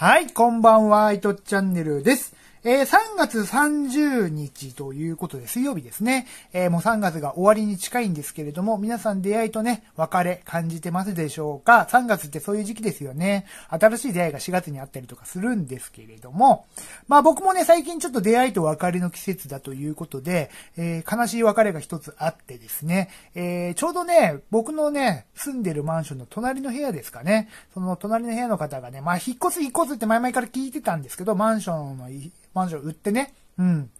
はい、こんばんは、いとっチャンネルです。えー3月30日ということで、水曜日ですね。えーもう3月が終わりに近いんですけれども、皆さん出会いとね、別れ感じてますでしょうか ?3 月ってそういう時期ですよね。新しい出会いが4月にあったりとかするんですけれども、まあ僕もね、最近ちょっと出会いと別れの季節だということで、えー悲しい別れが一つあってですね、えーちょうどね、僕のね、住んでるマンションの隣の部屋ですかね、その隣の部屋の方がね、まあ引っ越す引っ越すって前々から聞いてたんですけど、マンションの、マンション売ってね、うん。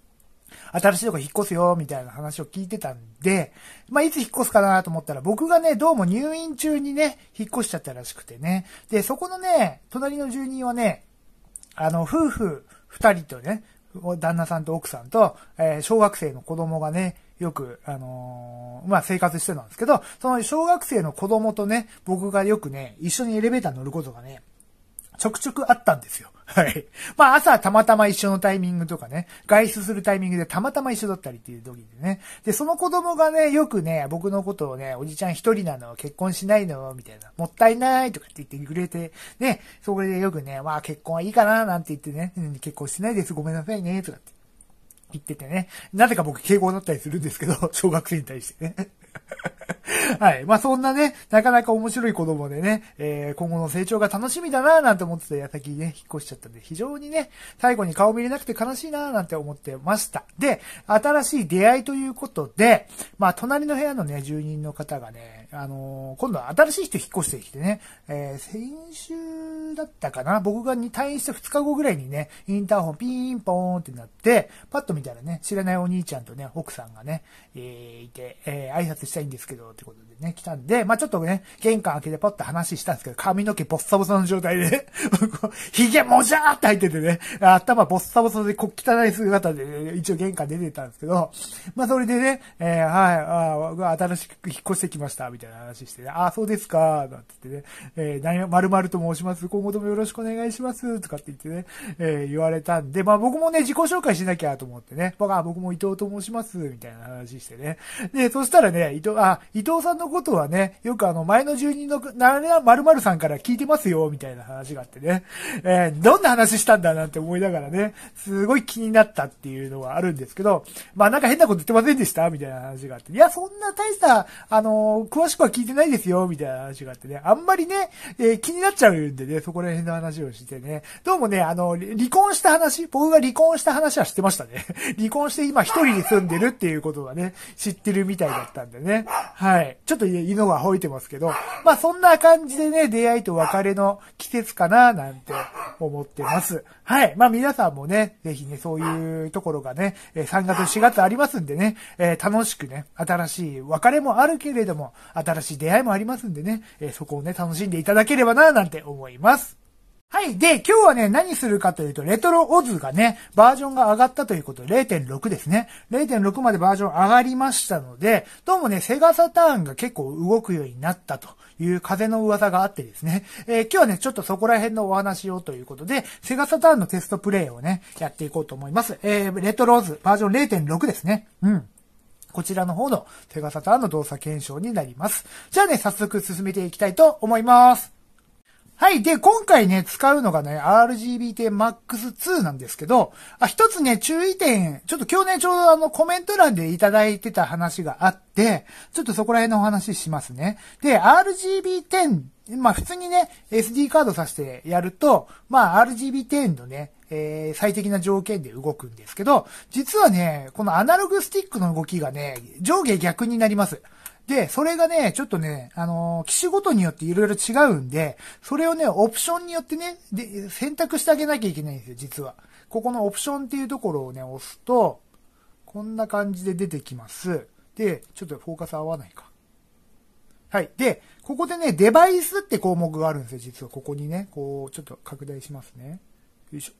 新しいとこ引っ越すよ、みたいな話を聞いてたんで、まあ、いつ引っ越すかなと思ったら、僕がね、どうも入院中にね、引っ越しちゃったらしくてね。で、そこのね、隣の住人はね、あの、夫婦二人とね、旦那さんと奥さんと、えー小学生の子供がね、よく、あのーまあ、生活してたんですけど、その小学生の子供とね、僕がよくね、一緒にエレベーター乗ることがね、ちょくちょくあったんですよ。はい。まあ朝たまたま一緒のタイミングとかね、外出するタイミングでたまたま一緒だったりっていう時でね。で、その子供がね、よくね、僕のことをね、おじちゃん一人なの、結婚しないの、みたいな、もったいないとかって言ってくれて、ね、そこでよくね、まあ結婚はいいかな、なんて言ってね、うん結婚しないです、ごめんなさいね、とかって言っててね。なぜか僕敬語だったりするんですけど、小学生に対してね。はい。まあそんなね、なかなか面白い子供でね、えー今後の成長が楽しみだななんて思ってた矢先にね、引っ越しちゃったんで、非常にね、最後に顔見れなくて悲しいななんて思ってました。で、新しい出会いということで、まあ隣の部屋のね、住人の方がね、あのー今度は新しい人引っ越してきてね、えー先週だったかな。僕が退院して2日後ぐらいにね、インターホンピーンポーンってなって、パッと見たらね、知らないお兄ちゃんとね、奥さんがね、えーいて、えー挨拶したいんですけど、ってことでね、来たんで、まあちょっとね、玄関開けてパッと話したんですけど、髪の毛ボッサボサの状態で、髭もじゃーって入っててね、頭ボッサボサでこ汚い姿で、ね、一応玄関出てたんですけど、まあそれでね、えーはい、あ新しく引っ越してきました、みたいな話してね、ああ、そうですか、なんて言ってね、えー、何、〇〇と申します、今後ともよろしくお願いします、とかって言ってね、えー言われたんで、まあ僕もね、自己紹介しなきゃと思ってね、僕は僕も伊藤と申します、みたいな話してね。で、そしたらね、伊藤、あ、伊藤さんのことはね、よくあの、前の住人の、なれ〇〇さんから聞いてますよ、みたいな話があってね、えーどんな話したんだなんて思いながらね、すごい気になったっていうのはあるんですけど、まあなんか変なこと言ってませんでしたみたいな話があって、いや、そんな大した、あのー詳しくは聞いてないですよ、みたいな話があってね、あんまりね、えー気になっちゃうんでね、そこら辺の話をしてね、どうもね、あの、離婚した話、僕が離婚した話は知ってましたね。離婚して今一人で住んでるっていうことがね、知ってるみたいだったんでね。はい。ちょっと犬が吠えてますけど、まあそんな感じでね、出会いと別れの季節かな、なんて思ってます。はい。まあ皆さんもね、ぜひね、そういうところがね、3月4月ありますんでね、えー楽しくね、新しい別れもあるけれども、新しい出会いもありますんでね、えそこをね、楽しんでいただければな、なんて思います。はい。で、今日はね、何するかというと、レトロオズがね、バージョンが上がったということ、0.6ですね。0.6までバージョン上がりましたので、どうもね、セガサターンが結構動くようになったという風の噂があってですね、えー今日はね、ちょっとそこら辺のお話をということで、セガサターンのテストプレイをね、やっていこうと思います。えー、レトロオズバージョン0.6ですね。うん。こちらの方のセガサターンの動作検証になります。じゃあね、早速進めていきたいと思います。はい。で、今回ね、使うのがね、RGB10MAX2 なんですけど、あ、一つね、注意点、ちょっと今日ね、ちょうどあの、コメント欄でいただいてた話があって、ちょっとそこら辺のお話しますね。で、RGB10、まあ普通にね、SD カードさしてやると、まあ RGB10 のね、えー最適な条件で動くんですけど、実はね、このアナログスティックの動きがね、上下逆になります。で、それがね、ちょっとね、あのー機種ごとによっていろいろ違うんで、それをね、オプションによってね、で、選択してあげなきゃいけないんですよ、実は。ここのオプションっていうところをね、押すと、こんな感じで出てきます。で、ちょっとフォーカス合わないか。はい。で、ここでね、デバイスって項目があるんですよ、実は。ここにね、こう、ちょっと拡大しますね。よいしょ。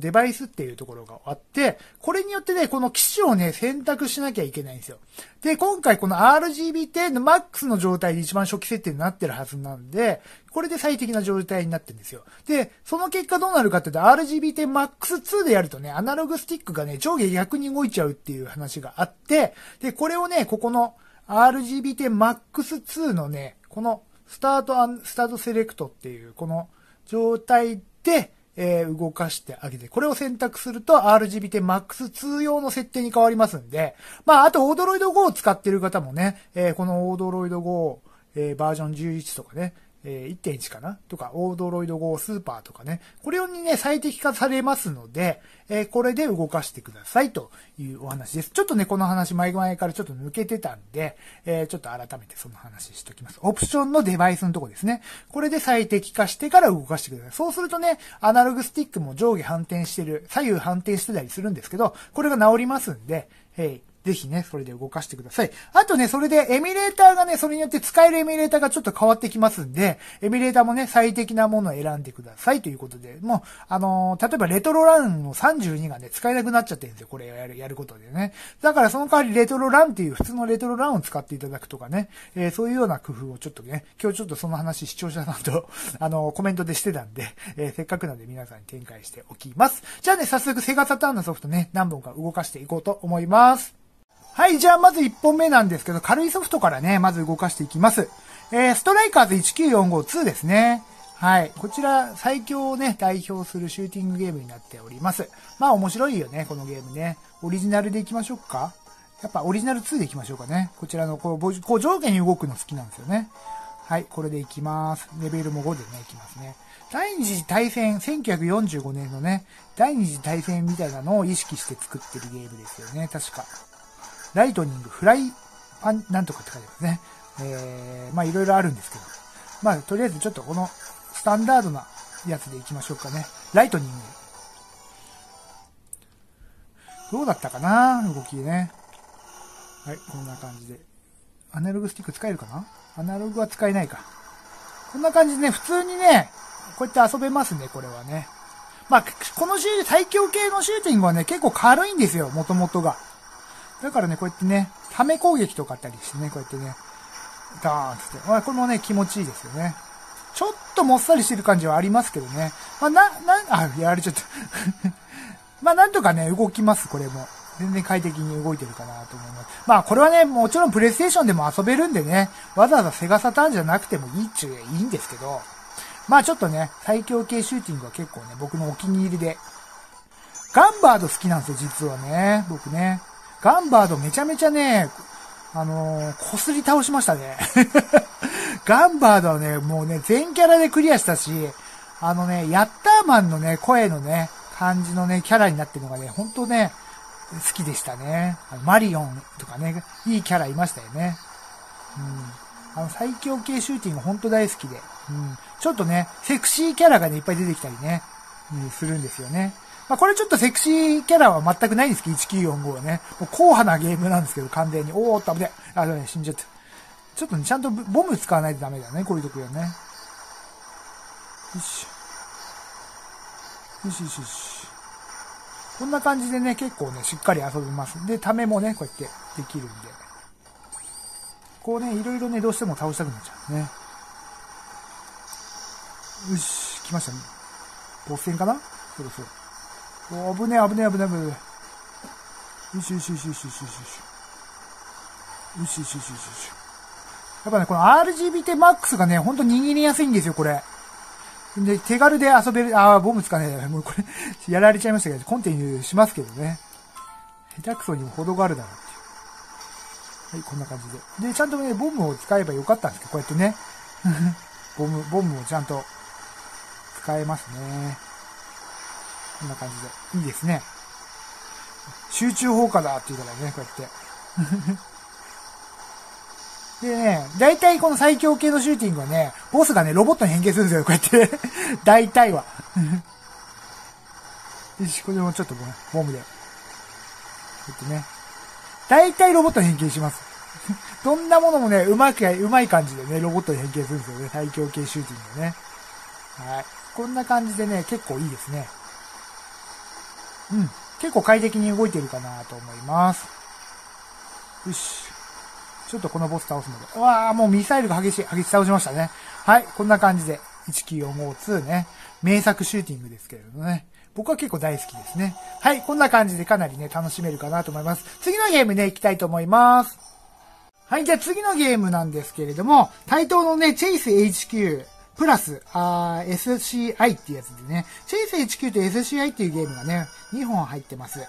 デバイスっていうところがあって、これによってね、この機種をね、選択しなきゃいけないんですよ。で、今回この RGB10 の MAX の状態で一番初期設定になってるはずなんで、これで最適な状態になってるんですよ。で、その結果どうなるかっていうと、RGB10MAX2 でやるとね、アナログスティックがね、上下逆に動いちゃうっていう話があって、で、これをね、ここの RGB10MAX2 のね、このスタートアン、スタートセレクトっていう、この状態で、えー、動かしてあげて、これを選択すると RGB で MAX2 用の設定に変わりますんで、まあ、あと、オードロイド5を使ってる方もね、えー、このオードロイド5、えー、バージョン11とかね、えー、1.1かな？とか、オードロイド GO スーパーとかね、これにね、最適化されますので、えー、これで動かしてくださいというお話です。ちょっとね、この話前々からちょっと抜けてたんで、えー、ちょっと改めてその話しときます。オプションのデバイスのとこですね。これで最適化してから動かしてください。そうするとね、アナログスティックも上下反転してる、左右反転してたりするんですけど、これが治りますんで、えーぜひね、それで動かしてください。あとね、それでエミュレーターがね、それによって使えるエミュレーターがちょっと変わってきますんで、エミュレーターもね、最適なものを選んでくださいということで、もう、あのー、例えばレトロランの32がね、使えなくなっちゃってるんですよ。これやる、やることでね。だからその代わりレトロランっていう普通のレトロランを使っていただくとかね、えー、そういうような工夫をちょっとね、今日ちょっとその話視聴者さんと あのー、コメントでしてたんで、えせっかくなんで皆さんに展開しておきます。じゃあね、早速セガサターンのソフトね、何本か動かしていこうと思います。はい、じゃあまず1本目なんですけど、軽いソフトからね、まず動かしていきます。えー、ストライカーズ19452ですね。はい。こちら、最強をね、代表するシューティングゲームになっております。まあ面白いよね、このゲームね。オリジナルでいきましょうか。やっぱオリジナル2でいきましょうかね。こちらのこう、こう上下に動くの好きなんですよね。はい、これでいきます。レベルも5でね、いきますね。第二次大戦、1945年のね、第二次大戦みたいなのを意識して作ってるゲームですよね、確か。ライトニング、フライパン、なんとかって書いてますね。えー、まあいろいろあるんですけど。まあとりあえずちょっとこのスタンダードなやつでいきましょうかね。ライトニング。どうだったかな？動きね。はい、こんな感じで。アナログスティック使えるかな？アナログは使えないか。こんな感じでね、普通にね、こうやって遊べますね、これはね。まあ、このシュー最強系のシューティングはね、結構軽いんですよ、もともとが。だからね、こうやってね、ため攻撃とかあったりしてね、こうやってね、ダーンって。まあ、これもね、気持ちいいですよね。ちょっともっさりしてる感じはありますけどね。まあ、な、な、あ、やられちゃった。まあ、なんとかね、動きます、これも。全然快適に動いてるかなと思います。まあ、これはね、もちろんプレイステーションでも遊べるんでね、わざわざセガサターンじゃなくてもいいっちゅういいんですけど、まあちょっとね、最強系シューティングは結構ね、僕のお気に入りで。ガンバード好きなんですよ、実はね。僕ね。ガンバードめちゃめちゃね、あのー、こすり倒しましたね。ガンバードはね、もうね、全キャラでクリアしたし、あのね、ヤッターマンのね、声のね、感じのね、キャラになってるのがね、ほんとね、好きでしたね。マリオンとかね、いいキャラいましたよね。うん。あの、最強系シューティングほんと大好きで。うん。ちょっとね、セクシーキャラがね、いっぱい出てきたりね、うん、するんですよね。まあ、これちょっとセクシーキャラは全くないんですけど、1945はね。もう硬派なゲームなんですけど、完全に。おーっと危ねあ、ね、死んじゃった。ちょっとね、ちゃんとボム使わないとダメだね、こういうとこはね。よし。よしよしよし。こんな感じでね、結構ね、しっかり遊びます。で、ためもね、こうやってできるんで。こうね、いろいろね、どうしても倒したくなっちゃうね。よし、来ましたね。ボス戦かな？そろそろ。お危ねえ、危ねえ、危ねえ、危ねえ。よしよしよしよしよしよし。よしよしよしよしよし。やっぱね、この RGB テ MAX がね、ほんと握りやすいんですよ、これ。で、手軽で遊べる、あー、ボムつかねえ。もうこれ、やられちゃいましたけど、コンティニューしますけどね。下手くそにも程があるだろうってう。はい、こんな感じで。で、ちゃんとね、ボムを使えばよかったんですけど、こうやってね。ボム、ボムをちゃんと使えますね。こんな感じで。いいですね。集中放火だって言うからね、こうやって。でね、大体この最強系のシューティングはね、ボスがね、ロボットに変形するんですよ、こうやって 大体は。よし、これもちょっとごめん、ボムで。こうやってね。大体ロボットに変形します。どんなものもね、うまく、うまい感じでね、ロボットに変形するんですよね。最強系シューティングね。はい。こんな感じでね、結構いいですね。うん。結構快適に動いてるかなと思います。よし。ちょっとこのボス倒すので。うわー、もうミサイルが激しい、激し倒しましたね。はい、こんな感じで、19452ね。名作シューティングですけれどもね。僕は結構大好きですね。はい、こんな感じでかなりね、楽しめるかなと思います。次のゲームね、行きたいと思います。はい、じゃあ次のゲームなんですけれども、対等のね、チェイス HQ プラス、あ SCI ってやつでね、チェイス HQ と SCI っていうゲームがね、2本入ってます。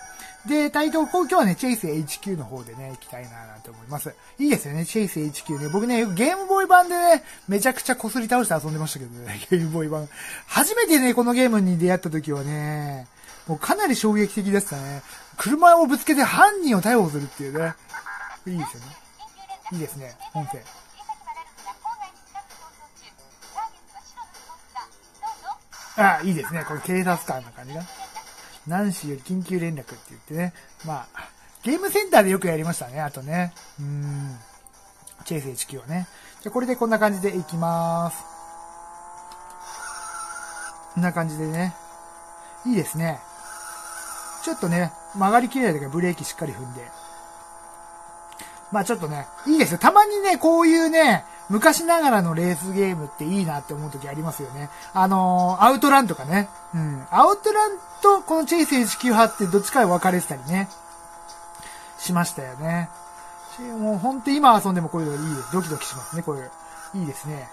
で、タイトル、今日はね、チェイス HQ の方でね、行きたいななんて思います。いいですよね、チェイス HQ ね。僕ね、ゲームボーイ版でね、めちゃくちゃ擦り倒して遊んでましたけどね、ゲームボーイ版。初めてね、このゲームに出会った時はね、もうかなり衝撃的でしたね。車をぶつけて犯人を逮捕するっていうね。いいですよね。いいですね、音声。ああ、いいですね。この警察官の感じが。ナンシーより緊急連絡って言ってね。まあ、ゲームセンターでよくやりましたね、あとね。うん。チェイス HQ はね。じゃ、これでこんな感じでいきまーす。こんな感じでね。いいですね。ちょっとね、曲がりきれない時はブレーキしっかり踏んで。まあちょっとね、いいですよ。たまにね、こういうね、昔ながらのレースゲームっていいなって思う時ありますよね。あのー、アウトランとかね。うん。アウトランとこのチェイス19派ってどっちかで分かれてたりね。しましたよね。もうほんと今遊んでもこういうのいいです。ドキドキしますね、こういう。いいですね。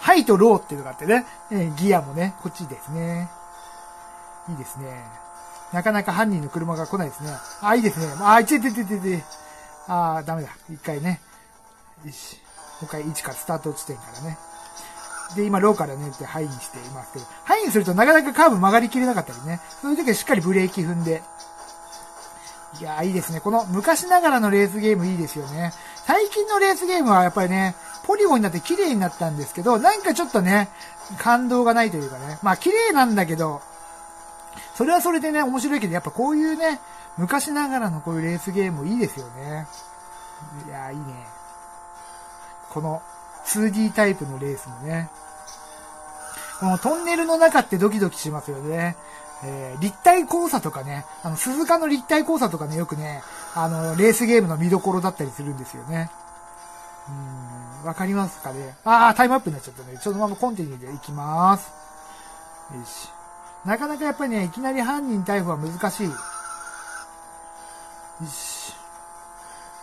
ハイとローっていうのがあってね。えギアもね、こっちですね。いいですね。なかなか犯人の車が来ないですね。あ、いいですね。あ、いててててて。あダメだ。一回ね。よし。もう一回1かスタート地点からね。で、今、ローからねってハイにしていますけど、ハイにするとなかなかカーブ曲がりきれなかったりね。そういう時はしっかりブレーキ踏んで。いやー、いいですね。この昔ながらのレースゲームいいですよね。最近のレースゲームはやっぱりね、ポリゴンになって綺麗になったんですけど、なんかちょっとね、感動がないというかね。まあ綺麗なんだけど、それはそれでね、面白いけど、やっぱこういうね、昔ながらのこういうレースゲームいいですよね。いやー、いいね。この 2D タイプのレースもね。このトンネルの中ってドキドキしますよね。えー、立体交差とかね、あの、鈴鹿の立体交差とかね、よくね、あの、レースゲームの見どころだったりするんですよね。うん、わかりますかね？あー、タイムアップになっちゃったね。ちょっとままコンティニューでいきます。よし。なかなかやっぱりね、いきなり犯人逮捕は難しい。よし。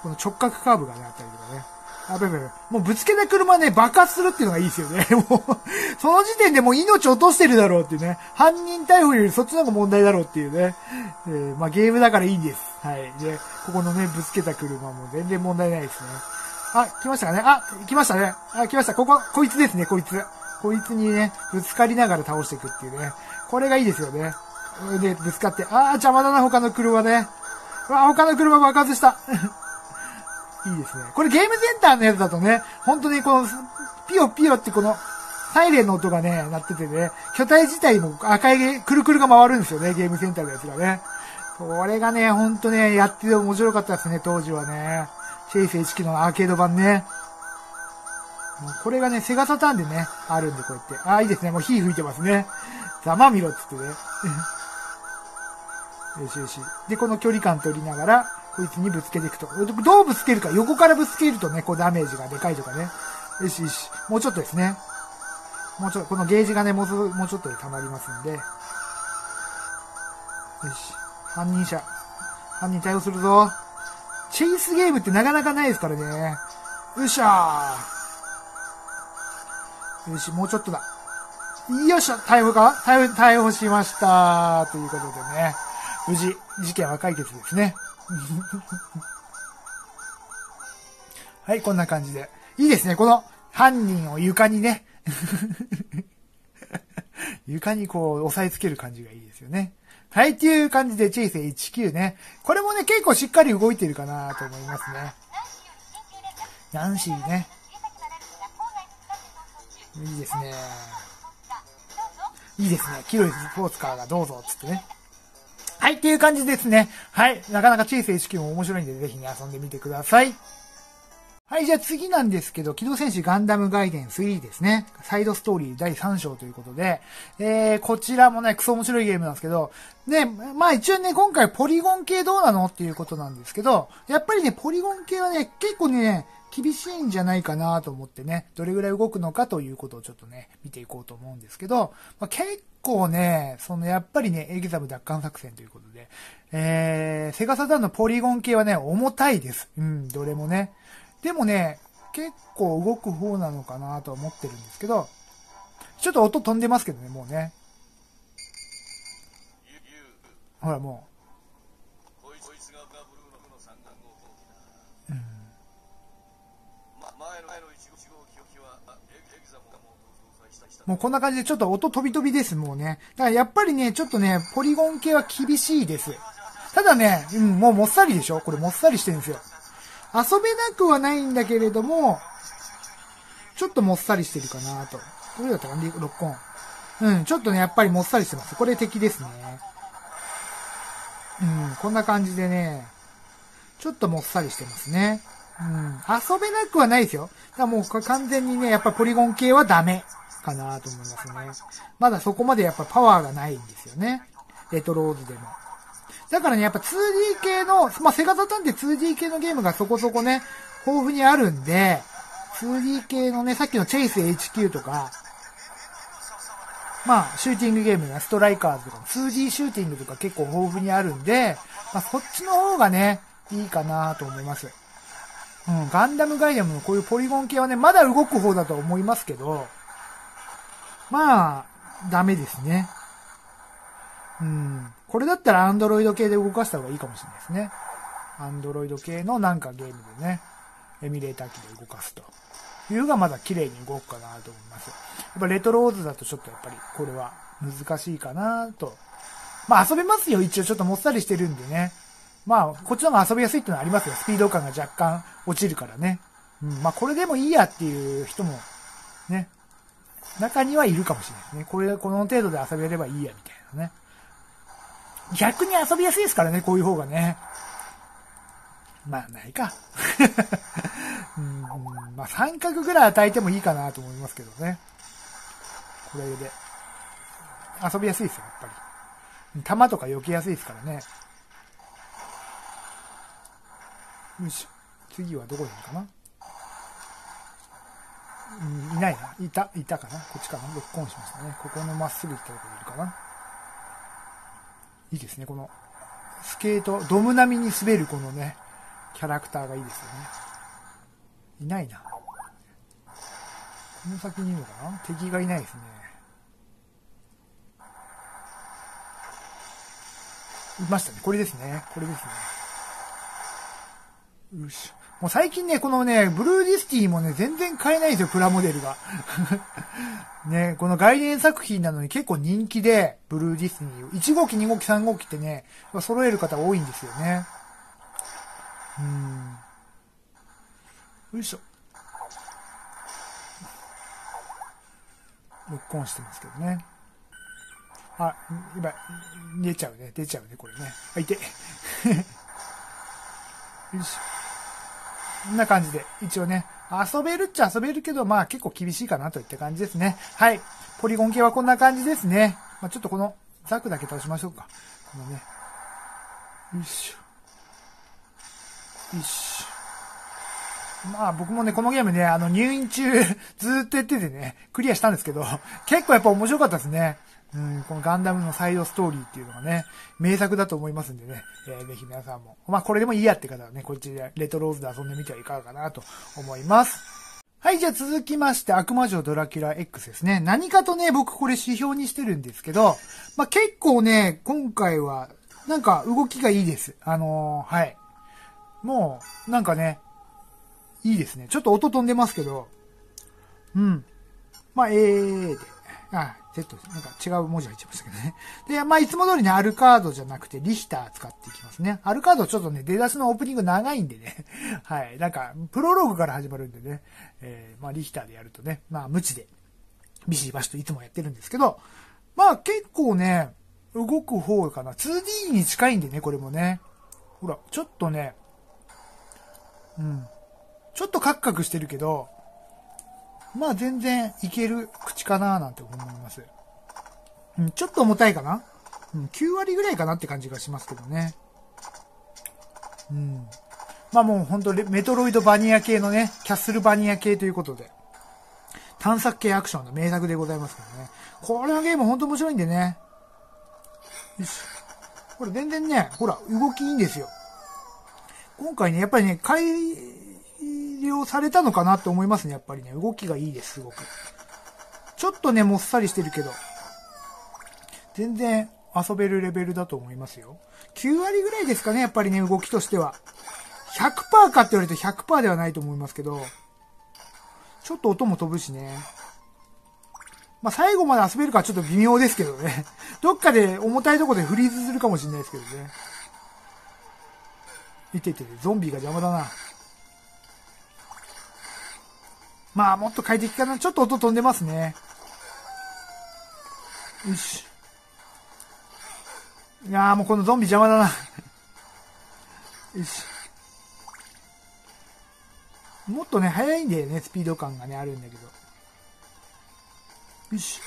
この直角カーブがね、あったりとかね。あ、べべべ。もうぶつけた車ね、爆発するっていうのがいいですよね。もう、その時点でもう命落としてるだろうっていうね。犯人逮捕よりそっちの方が問題だろうっていうね。えー、まあゲームだからいいんです。はい。で、ここのね、ぶつけた車も全然問題ないですね。あ、来ましたかね？あ、来ましたね。あ、来ました。ここ、こいつですね、こいつ。こいつにね、ぶつかりながら倒していくっていうね。これがいいですよね。で、ぶつかって、あー、邪魔だな、他の車ね。うわ、他の車爆発した。いいですね。これゲームセンターのやつだとね、本当にこの、ピヨピヨってこの、サイレンの音がね、鳴っててね、巨体自体も赤いくるくるが回るんですよね、ゲームセンターのやつがね。これがね、ほんとね、やってて面白かったですね、当時はね。チェイス HQ のアーケード版ね。これがね、セガサターンでね、あるんで、こうやって。ああ、いいですね。もう火吹いてますね。ざまみろっつってね。よしよし。で、この距離感取りながら、こいつにぶつけていくと。どうぶつけるか、横からぶつけるとね、こうダメージがでかいとかね。よしよし。もうちょっとですね。もうちょっと、このゲージがね、もうもうちょっとで溜まりますんで。よし。犯人者。犯人対応するぞ。チェイスゲームってなかなかないですからね。よっしゃー。よし、もうちょっとだ。よっしゃ、逮捕か？逮捕、逮捕しました。ということでね。無事、事件は解決ですね。はい、こんな感じで。いいですね、この犯人を床にね、床にこう押さえつける感じがいいですよね。はい、っていう感じで、チェイス19ね。これもね、結構しっかり動いてるかなと思いますね。ナンシーね。いいですね。いいですね。キロイススポーツカーがどうぞ、つってね。はい、っていう感じですね。はい。なかなか小さい HQ も面白いんで、ぜひね、遊んでみてください。はい、じゃあ次なんですけど、機動戦士ガンダムガイデン3ですね。サイドストーリー第3章ということで、えー、こちらもね、クソ面白いゲームなんですけど、ね、まあ一応ね、今回ポリゴン系どうなのっていうことなんですけど、やっぱりね、ポリゴン系はね、結構ね、厳しいんじゃないかなと思ってね、どれぐらい動くのかということをちょっとね、見ていこうと思うんですけど、まあ、結構ね、そのやっぱりね、エグザム奪還作戦ということで、えー、セガサターンのポリゴン系はね、重たいです。うん、どれもね。でもね、結構動く方なのかなと思ってるんですけど、ちょっと音飛んでますけどね、もうね。ほらもう。もうこんな感じでちょっと音飛び飛びです、もうね。だからやっぱりね、ちょっとね、ポリゴン系は厳しいです。ただね、うん、もうもっさりでしょ？これもっさりしてるんですよ。遊べなくはないんだけれども、ちょっともっさりしてるかなと。どれだったかなロックオン。うん、ちょっとね、やっぱりもっさりしてます。これ敵ですね。うん、こんな感じでね、ちょっともっさりしてますね。うん、遊べなくはないですよ。だからもう完全にね、やっぱポリゴン系はダメかなと思いますね。まだそこまでやっぱパワーがないんですよね。レトローズでも。だからね、やっぱ 2D 系の、まあ、セガサタンって 2D 系のゲームがそこそこね、豊富にあるんで、2D 系のね、さっきのチェイス HQ とか、まあ、シューティングゲームやストライカーズとか、2D シューティングとか結構豊富にあるんで、まあ、そっちの方がね、いいかなと思います。うん、ガンダムガイダムのこういうポリゴン系はね、まだ動く方だと思いますけど、まあ、ダメですね。うん。これだったらアンドロイド系で動かした方がいいかもしれないですね。アンドロイド系のなんかゲームでね、エミュレーター機で動かすと。いうがまだ綺麗に動くかなと思います。やっぱレトローズだとちょっとやっぱりこれは難しいかなと。まあ遊べますよ、一応ちょっともっさりしてるんでね。まあ、こっちの方が遊びやすいっていうのはありますよ。スピード感が若干落ちるからね。うん、まあこれでもいいやっていう人も、ね、中にはいるかもしれないですね。これ、この程度で遊べればいいや、みたいなね。逆に遊びやすいですからね、こういう方がね。まあ、ないか。うん、まあ、三角ぐらい与えてもいいかなと思いますけどね。これで。遊びやすいですよ、やっぱり。弾とか避けやすいですからね。よし。次はどこにいるかないないな。いた、いたかなこっちかなロックオンしましたね。ここのまっすぐ行ったところいるかないいですね。この、スケート、ドム並みに滑るこのね、キャラクターがいいですよね。いないな。この先にいるのかな敵がいないですね。いましたね。これですね。これですね。よいしょ。もう最近ね、このね、ブルーディスティもね、全然買えないんですよ、プラモデルが。ね、この外伝作品なのに結構人気で、ブルーディスティニー。1号機、2号機、3号機ってね、揃える方多いんですよね。うん。よいしょ。ロックオンしてますけどね。あ、今、出ちゃうね。出ちゃうね、これね。あ、いて。よいしょ。こんな感じで、一応ね、遊べるっちゃ遊べるけど、まあ結構厳しいかなといった感じですね。はい。ポリゴン系はこんな感じですね。まあ、ちょっとこのザクだけ倒しましょうか。このね。よいしょ。よいしょ。まあ僕もね、このゲームね、あの入院中 ずっとやっててね、クリアしたんですけど、結構やっぱ面白かったですね。うん、このガンダムのサイドストーリーっていうのがね、名作だと思いますんでね、えー、ぜひ皆さんも、まあこれでもいいやって方はね、こっちでレトローズで遊んでみてはいかがかなと思います。はい、じゃあ続きまして、悪魔城ドラキュラ X ですね。何かとね、僕これ指標にしてるんですけど、まあ結構ね、今回は、なんか動きがいいです。あのー、はい。もう、なんかね、いいですね。ちょっと音飛んでますけど、うん。まあ、えー、あ、Z ですなんか違う文字入っちゃいましたけどね。で、まあ、いつも通りね、アルカードじゃなくて、リヒター使っていきますね。アルカードちょっとね、出だしのオープニング長いんでね。はい。なんか、プロローグから始まるんでね。えー、まあ、リヒターでやるとね、まあ、無知で、ビシバシといつもやってるんですけど、まあ、結構ね、動く方かな。2D に近いんでね、これもね。ほら、ちょっとね、うん。ちょっとカクカクしてるけど、まあ全然いける口かななんて思います。うん、ちょっと重たいかな？うん、9割ぐらいかなって感じがしますけどね。うん。まあもうほんとメトロイドバニア系のね、キャッスルバニア系ということで、探索系アクションの名作でございますけどね。これのゲームほんと面白いんでね。よし。これ全然ね、ほら、動きいいんですよ。今回ね、やっぱりね、帰り良されたのかなって思いますね、やっぱりね。動きがいいです、すごく。ちょっとね、もっさりしてるけど、全然遊べるレベルだと思いますよ。9割ぐらいですかね、やっぱりね、動きとしては。100%かって言われて100%ではないと思いますけど、ちょっと音も飛ぶしね。まあ、最後まで遊べるかはちょっと微妙ですけどね。どっかで重たいとこでフリーズするかもしれないですけどね。いてて、ゾンビが邪魔だな。まあ、もっと快適かな。ちょっと音飛んでますね。よし。いやーもうこのゾンビ邪魔だな。よし。もっとね、速いんだよね、スピード感がね、あるんだけど。よし。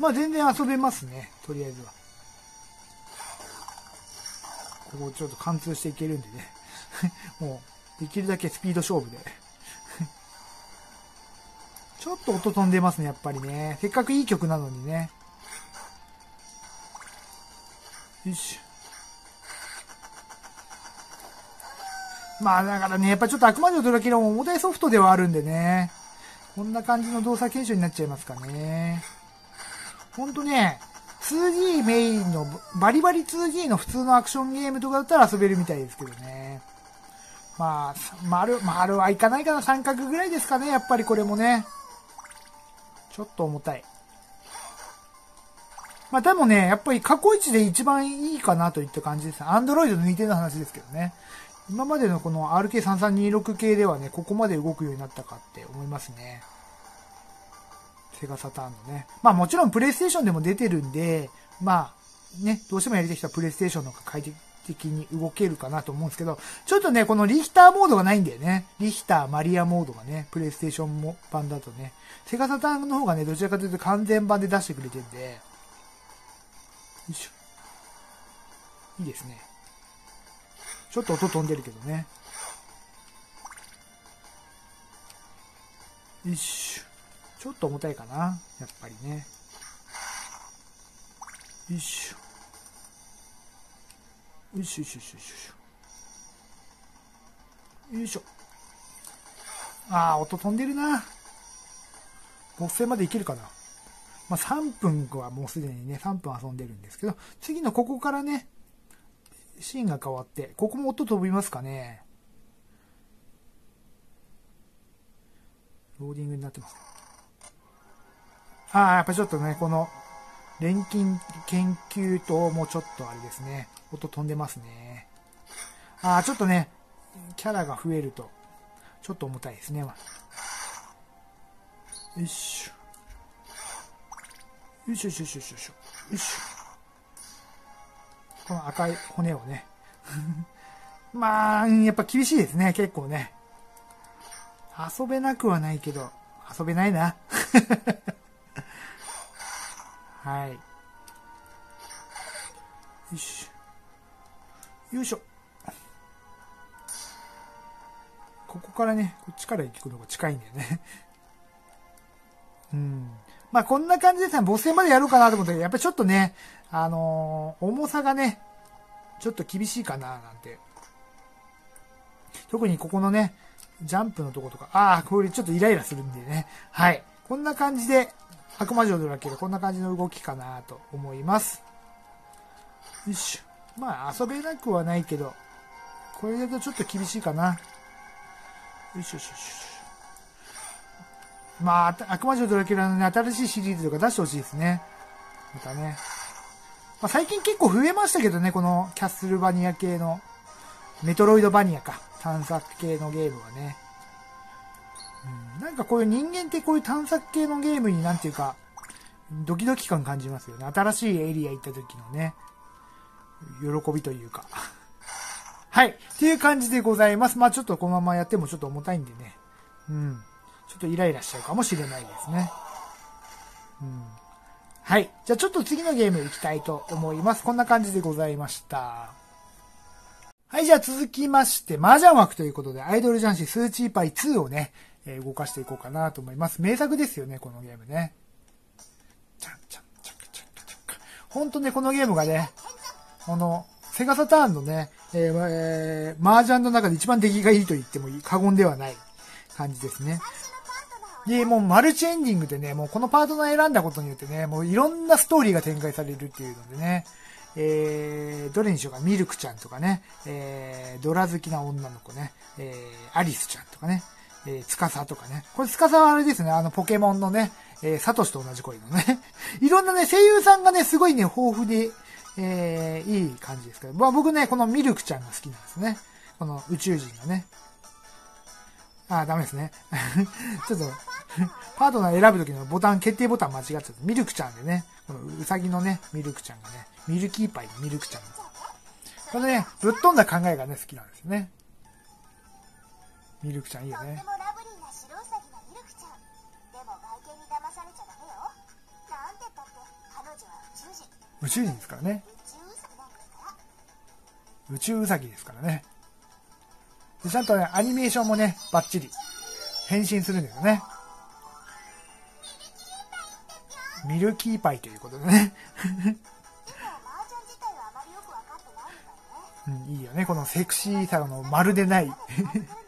まあ全然遊べますね、とりあえずは。ここちょっと貫通していけるんでね。もう、できるだけスピード勝負で。ちょっと音飛んでますね、やっぱりね。せっかくいい曲なのにね。よし。まあだからね、やっぱちょっとあくまでドラキュラも重たいソフトではあるんでね。こんな感じの動作検証になっちゃいますかね。ほんとね、2G メインの、バリバリ 2G の普通のアクションゲームとかだったら遊べるみたいですけどね。まあ、丸、丸はいかないかな、三角ぐらいですかね、やっぱりこれもね。ちょっと重たい。まあでもね、やっぱり過去一で一番いいかなといった感じです。アンドロイド抜いての話ですけどね。今までのこの RK3326 系ではね、ここまで動くようになったかって思いますね。セガサターンのね。まあもちろんプレイステーションでも出てるんで、まあね、どうしてもやりたい人はプレイステーションの方が快適的に動けるかなと思うんですけど、ちょっとね、このリヒターモードがないんだよね。リヒター、マリアモードがね、プレイステーションも版だとね。セガサタンの方がね、どちらかというと完全版で出してくれてるんで、よいしょ。いいですね。ちょっと音飛んでるけどね。よいしょちょっと重たいかな。やっぱりね。よいしょ。よいしょよいしょよいしよしよいしょ。ああ、音飛んでるな。ボス戦までいけるかな。まあ、3分はもうすでにね、3分遊んでるんですけど、次のここからね、シーンが変わって、ここも音飛びますかね。ローディングになってます。ああ、やっぱちょっとね、この、錬金研究棟もちょっとあれですね。音飛んでますね。ああ、ちょっとね、キャラが増えると、ちょっと重たいですね。よいしょ。よいしょよいしょよいしょよいしょ。この赤い骨をね。まあ、やっぱ厳しいですね、結構ね。遊べなくはないけど、遊べないな。はい。よいしょ。よいしょ。ここからね、こっちから行くのが近いんだよね。うん。まあこんな感じですね。ボス戦までやろうかなと思ったけど、やっぱりちょっとね、あのー、重さがね、ちょっと厳しいかななんて。特にここのね、ジャンプのとことか、ああ、これちょっとイライラするんでね。はい。こんな感じで、悪魔城ドラキュラ、こんな感じの動きかなと思います。よしょ。まあ、遊べなくはないけど、これだとちょっと厳しいかな。よしよしよし。まあ、悪魔城ドラキュラのね、新しいシリーズとか出してほしいですね。またね。まあ、最近結構増えましたけどね、このキャッスルバニア系の、メトロイドバニアか、探索系のゲームはね。なんかこういう人間ってこういう探索系のゲームになんていうか、ドキドキ感感じますよね。新しいエリア行った時のね、喜びというか。はい。っていう感じでございます。まあちょっとこのままやってもちょっと重たいんでね。うん。ちょっとイライラしちゃうかもしれないですね。うん。はい。じゃあちょっと次のゲーム行きたいと思います。こんな感じでございました。はい、じゃあ続きまして、麻雀枠ということで、アイドルジャンシスーチーパイ2をね、え、動かしていこうかなと思います。名作ですよね、このゲームね。ちゃんちゃんちゃんちゃんちゃんほんとね、このゲームがね、この、セガサターンのね、えーえー、麻雀の中で一番出来がいいと言っても過言ではない感じですね。で、もうマルチエンディングでね、もうこのパートナー選んだことによってね、もういろんなストーリーが展開されるっていうのでね、えー、どれにしようか、ミルクちゃんとかね、えー、ドラ好きな女の子ね、えー、アリスちゃんとかね、えー、ツカサとかね。これツカサはあれですね、あのポケモンのね、えー、サトシと同じ声のね。いろんなね、声優さんがね、すごいね、豊富で、えー、いい感じですけど、まあ僕ね、このミルクちゃんが好きなんですね。この宇宙人がね。あ、ダメですね。ちょっと、パートナー選ぶときのボタン、決定ボタン間違っちゃった。ミルクちゃんでね、このうさぎのね、ミルクちゃんがね、ミルキーパイのミルクちゃん。このね、ぶっ飛んだ考えがね、好きなんですね。ミルクちゃんいいよね。宇宙人ですからね。宇宙ウサギですからね。でちゃんとね、アニメーションもね、バッチリ変身するんですよね。ミルキーパイということでね。うん、いいよね、このセクシーさのまるでない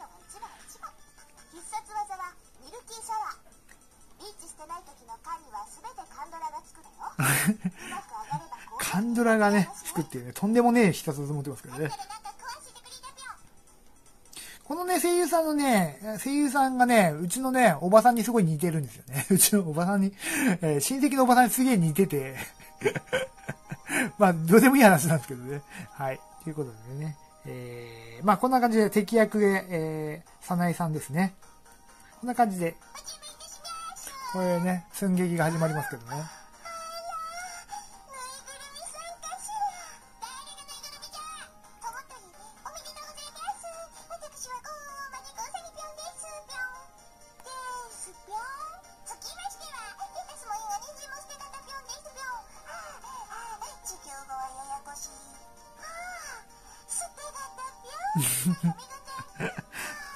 ラがね、つくっていうね、とんでもねえ必殺技持ってますけどね。このね、声優さんのね、声優さんがね、うちのね、おばさんにすごい似てるんですよね。うちのおばさんに、えー、親戚のおばさんにすげえ似てて まあ、どうでもいい話なんですけどね。はい。ということでね。えー、まあ、こんな感じで敵役で、えー、さなさんですね。こんな感じで。これね、寸劇が始まりますけどね。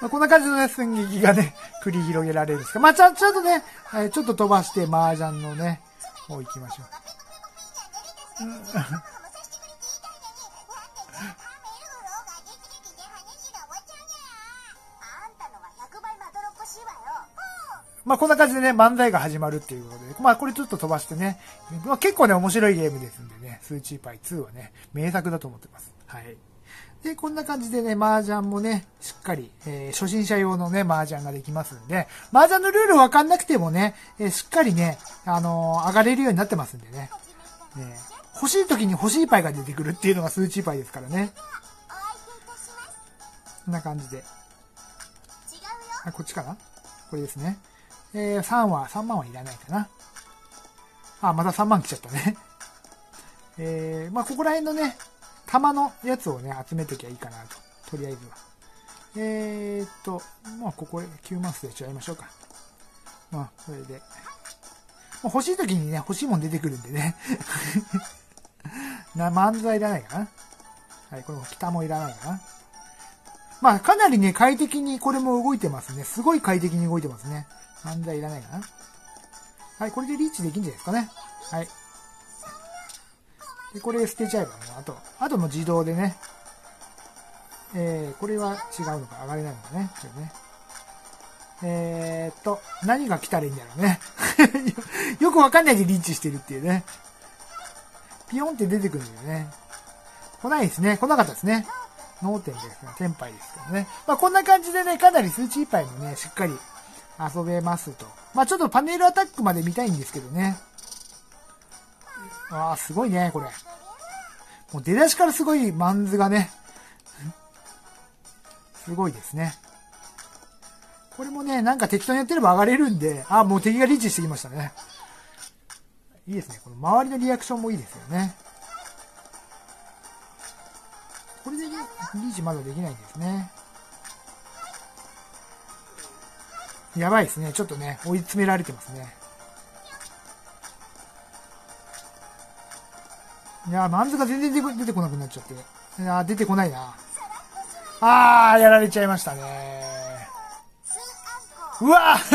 まあこんな感じのね、寸劇がね、繰り広げられるんですが、まあちゃ、ちゃんとね、えー、ちょっと飛ばして麻雀のね、方行きましょう。まあこんな感じでね、漫才が始まるっていうことで、まあこれちょっと飛ばしてね、まあ結構ね、面白いゲームですんでね、スーチーパイ2はね、名作だと思ってます。はい。で、こんな感じでね、麻雀もね、しっかり、えー、初心者用のね、麻雀ができますんで、麻雀のルールわかんなくてもね、えー、しっかりね、あのー、上がれるようになってますんでね。ね欲しい時に欲しいパイが出てくるっていうのが数値パイですからね。こんな感じで。あ、こっちかな？これですね。えー、3は、3万はいらないかな。あ、また3万来ちゃったね。えー、まあ、ここら辺のね、玉のやつをね、集めときゃいいかなと。とりあえずは。えー、っと、まあ、ここ9マスでちゃいましょうか。まあ、これで。もう欲しい時にね、欲しいもん出てくるんでね。な、漫才いらないかな。はい、この北もいらないかな。まあ、かなりね、快適にこれも動いてますね。すごい快適に動いてますね。漫才いらないかな。はい、これでリーチできるんじゃないですかね。はい。で、これ捨てちゃえばね、あと、あとの自動でね、えー、これは違うのか、上がれないのかね、これね。えー、っと、何が来たらいいんだろうね。よくわかんないでリーチしてるっていうね。ピヨンって出てくるんだよね。来ないですね。来なかったですね。脳天ですね。テンパイですけどね。まあこんな感じでね、かなり数値いっぱいもね、しっかり遊べますと。まあちょっとパネルアタックまで見たいんですけどね。ああ、すごいね、これ。もう出だしからすごいマンズがね、すごいですね。これもね、なんか適当にやってれば上がれるんで、あ、もう敵がリーチしてきましたね。いいですね。この周りのリアクションもいいですよね。これでリーチまだできないんですね。やばいですね。ちょっとね、追い詰められてますね。いやマンズが全然出てこなくなっちゃって。いや出てこないな。あー、やられちゃいましたね。うわ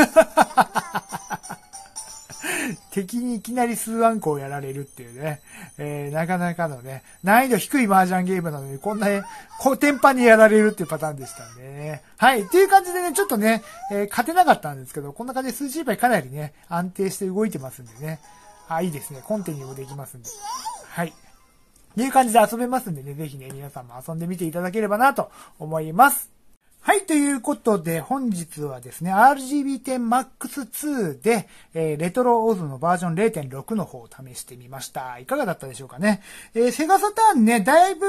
敵にいきなり数アンコをやられるっていうね、えー、なかなかのね、難易度低い麻雀ゲームなのに、こんな、ね、コテンパにやられるっていうパターンでしたね。はい。っていう感じでね、ちょっとね、えー、勝てなかったんですけど、こんな感じで数値倍かなりね、安定して動いてますんでね。あ、いいですね。コンティニューもできますんで。はい。っていう感じで遊べますんでね、ぜひね、皆さんも遊んでみていただければなと思います。はい、ということで、本日はですね、RGB10MAX2 で、えー、レトロオーズのバージョン0.6の方を試してみました。いかがだったでしょうかね？えー、セガサターンね、だいぶ、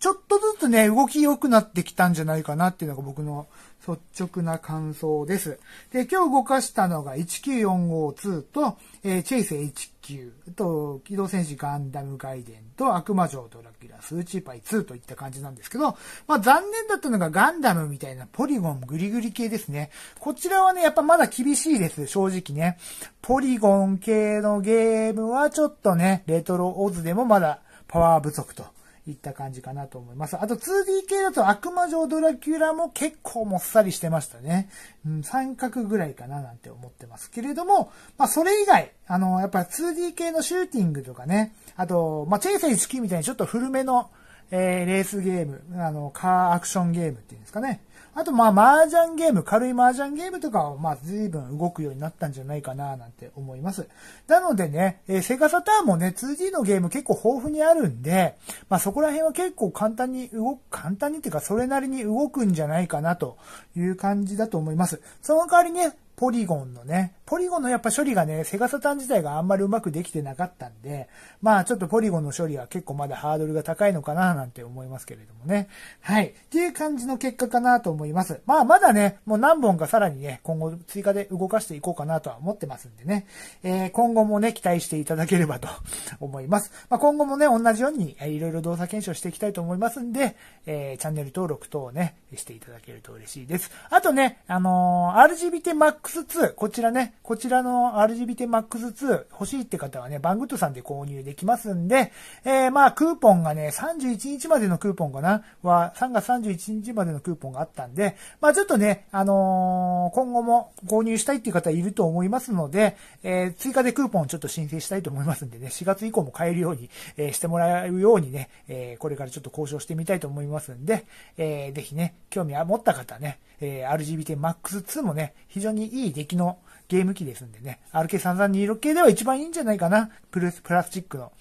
ちょっとずつね、動き良くなってきたんじゃないかなっていうのが僕の率直な感想です。で、今日動かしたのが19452と、えー、チェイス HQ と、機動戦士ガンダムガイデンと、悪魔城ドラキュラ、スーチーパイ2といった感じなんですけど、まあ残念だったのがガンダムみたいなポリゴングリグリ系ですね。こちらはね、やっぱまだ厳しいです、正直ね。ポリゴン系のゲームはちょっとね、レトロオズでもまだパワー不足と。いった感じかなと思います。あと 2D 系だと悪魔城ドラキュラも結構もっさりしてましたね。うん、三角ぐらいかななんて思ってますけれども、まあそれ以外、あの、やっぱ 2D 系のシューティングとかね、あと、まあチェイセイチキみたいにちょっと古めの、えー、レースゲーム、あの、カーアクションゲームっていうんですかね。あと、まあ、麻雀ゲーム、軽い麻雀ゲームとかは、まあ、随分動くようになったんじゃないかな、なんて思います。なのでね、えー、セガサターンもね、2D のゲーム結構豊富にあるんで、まあ、そこら辺は結構簡単に動く、簡単にっていうか、それなりに動くんじゃないかな、という感じだと思います。その代わりね、ポリゴンのね、ポリゴンのやっぱ処理がね、セガサタン自体があんまりうまくできてなかったんで、まあちょっとポリゴンの処理は結構まだハードルが高いのかななんて思いますけれどもね。はい。っていう感じの結果かなと思います。まあまだね、もう何本かさらにね、今後追加で動かしていこうかなとは思ってますんでね。えー、今後もね、期待していただければと 思います。まあ今後もね、同じように、いろいろ動作検証していきたいと思いますんで、えー、チャンネル登録等をね、していただけると嬉しいです。あとね、あのー、RGBT-MAX2、こちらね、こちらの RGBT-MAX2 欲しいって方はね、バングッドさんで購入できますんで、えー、まあ、クーポンがね、31日までのクーポンかな？は、3月31日までのクーポンがあったんで、まあ、ちょっとね、あのー、今後も購入したいっていう方いると思いますので、えー、追加でクーポンちょっと申請したいと思いますんでね、4月以降も買えるように、えしてもらうようにね、えこれからちょっと交渉してみたいと思いますんで、えー、ぜひね、興味を持った方ね、え RGBT-MAX2 もね、非常にいい出来のゲーム機ですんでね、RK3326 系では一番いいんじゃないかな。プラスチックの。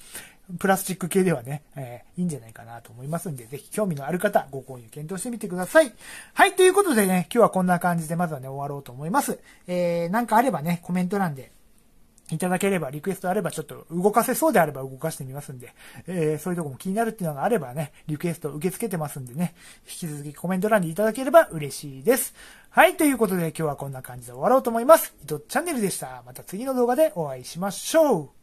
プラスチック系ではね、えー、いいんじゃないかなと思いますんで、ぜひ興味のある方、ご購入検討してみてください。はい、ということでね、今日はこんな感じでまずはね、終わろうと思います。えー、なんかあればね、コメント欄でいただければ、リクエストあれば、ちょっと動かせそうであれば動かしてみますんで、えー、そういうとこも気になるっていうのがあればね、リクエスト受け付けてますんでね、引き続きコメント欄にいただければ嬉しいです。はい、ということで今日はこんな感じで終わろうと思います。伊藤チャンネルでした。また次の動画でお会いしましょう。